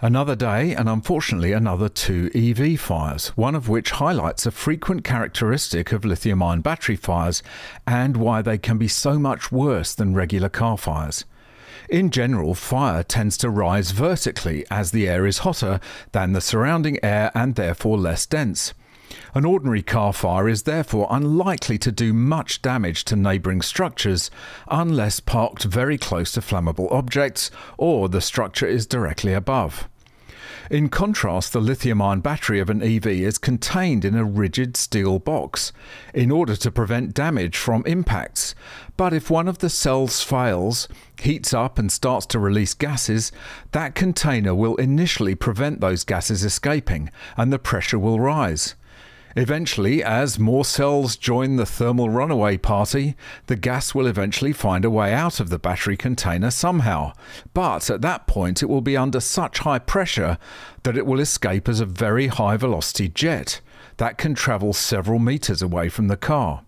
Another day, and unfortunately another two EV fires, one of which highlights a frequent characteristic of lithium ion battery fires and why they can be so much worse than regular car fires. In general, fire tends to rise vertically as the air is hotter than the surrounding air and therefore less dense. An ordinary car fire is therefore unlikely to do much damage to neighbouring structures unless parked very close to flammable objects or the structure is directly above. In contrast, the lithium ion battery of an EV is contained in a rigid steel box in order to prevent damage from impacts. But if one of the cells fails, heats up, and starts to release gases, that container will initially prevent those gases escaping and the pressure will rise. Eventually, as more cells join the thermal runaway party, the gas will eventually find a way out of the battery container somehow. But at that point, it will be under such high pressure that it will escape as a very high velocity jet that can travel several meters away from the car.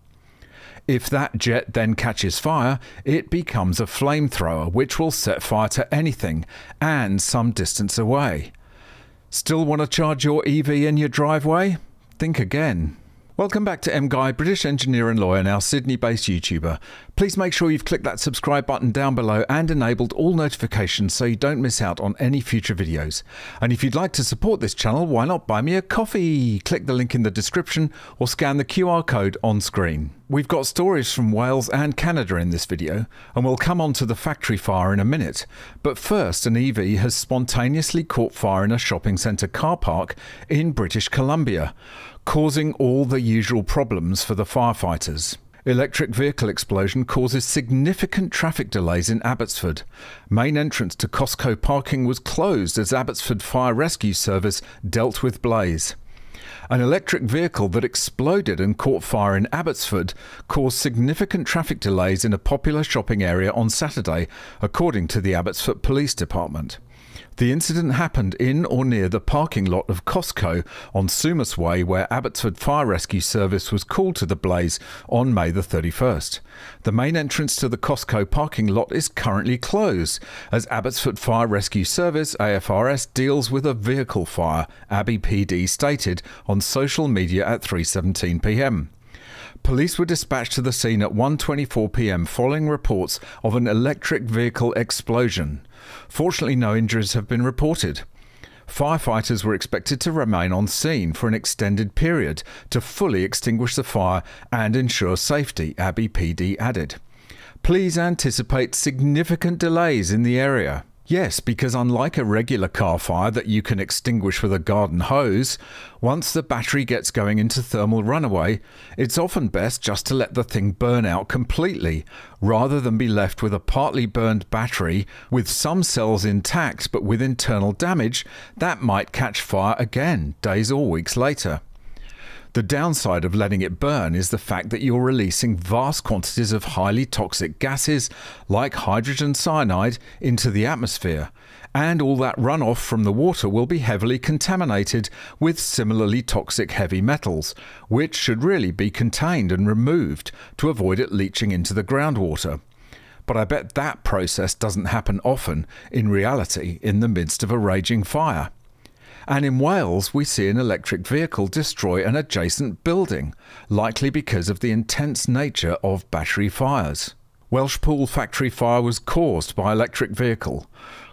If that jet then catches fire, it becomes a flamethrower which will set fire to anything and some distance away. Still want to charge your EV in your driveway? Think again. Welcome back to M Guy, British engineer and lawyer, now Sydney based YouTuber. Please make sure you've clicked that subscribe button down below and enabled all notifications so you don't miss out on any future videos. And if you'd like to support this channel, why not buy me a coffee? Click the link in the description or scan the QR code on screen. We've got stories from Wales and Canada in this video, and we'll come on to the factory fire in a minute. But first, an EV has spontaneously caught fire in a shopping centre car park in British Columbia causing all the usual problems for the firefighters. Electric vehicle explosion causes significant traffic delays in Abbotsford. Main entrance to Costco parking was closed as Abbotsford Fire Rescue Service dealt with blaze. An electric vehicle that exploded and caught fire in Abbotsford caused significant traffic delays in a popular shopping area on Saturday, according to the Abbotsford Police Department. The incident happened in or near the parking lot of Costco on Sumas Way, where Abbotsford Fire Rescue Service was called to the blaze on May the 31st. The main entrance to the Costco parking lot is currently closed, as Abbotsford Fire Rescue Service AFRS deals with a vehicle fire, Abbey PD stated on social media at 3:17 p.m. Police were dispatched to the scene at 1:24 p.m. following reports of an electric vehicle explosion. Fortunately, no injuries have been reported. Firefighters were expected to remain on scene for an extended period to fully extinguish the fire and ensure safety, Abbey PD added. Please anticipate significant delays in the area. Yes, because unlike a regular car fire that you can extinguish with a garden hose, once the battery gets going into thermal runaway, it's often best just to let the thing burn out completely, rather than be left with a partly burned battery with some cells intact but with internal damage that might catch fire again days or weeks later. The downside of letting it burn is the fact that you're releasing vast quantities of highly toxic gases, like hydrogen cyanide, into the atmosphere, and all that runoff from the water will be heavily contaminated with similarly toxic heavy metals, which should really be contained and removed to avoid it leaching into the groundwater. But I bet that process doesn't happen often in reality in the midst of a raging fire. And in Wales, we see an electric vehicle destroy an adjacent building, likely because of the intense nature of battery fires. Welshpool factory fire was caused by electric vehicle.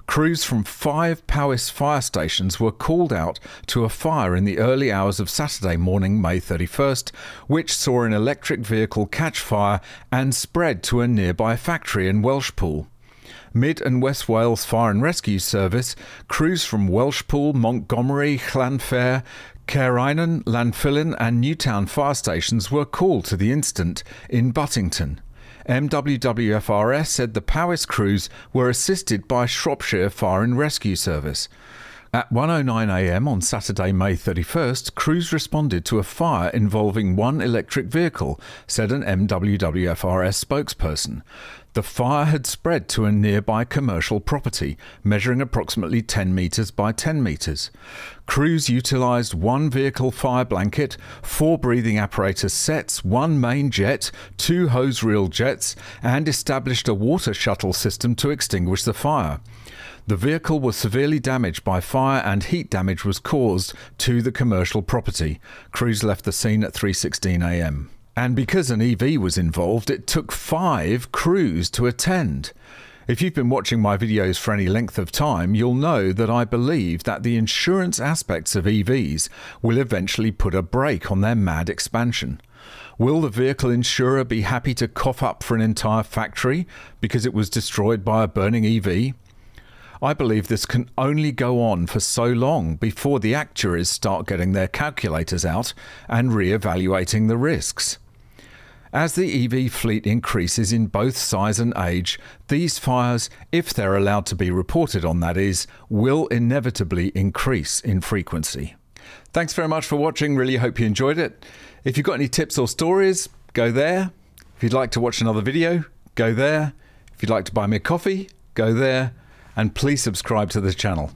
Crews from five Powys fire stations were called out to a fire in the early hours of Saturday morning, May 31st, which saw an electric vehicle catch fire and spread to a nearby factory in Welshpool. Mid and West Wales Fire and Rescue Service, crews from Welshpool, Montgomery, Llanfair, Caereinion, Llanfyllin, and Newtown fire stations were called to the incident in Buttington. MWWFRS said the Powys crews were assisted by Shropshire Fire and Rescue Service. At 1.09am on Saturday, May 31st, crews responded to a fire involving one electric vehicle, said an MWWFRS spokesperson. The fire had spread to a nearby commercial property, measuring approximately 10 metres by 10 metres. Crews utilised one vehicle fire blanket, four breathing apparatus sets, one main jet, two hose reel jets, and established a water shuttle system to extinguish the fire. The vehicle was severely damaged by fire and heat damage was caused to the commercial property. Crews left the scene at 3:16 a.m. And because an EV was involved, it took 5 crews to attend. If you've been watching my videos for any length of time, you'll know that I believe that the insurance aspects of EVs will eventually put a brake on their mad expansion. Will the vehicle insurer be happy to cough up for an entire factory because it was destroyed by a burning EV? I believe this can only go on for so long before the actuaries start getting their calculators out and re evaluating the risks. As the EV fleet increases in both size and age, these fires, if they're allowed to be reported on, that is, will inevitably increase in frequency. Thanks very much for watching. Really hope you enjoyed it. If you've got any tips or stories, go there. If you'd like to watch another video, go there. If you'd like to buy me a coffee, go there. And please subscribe to the channel.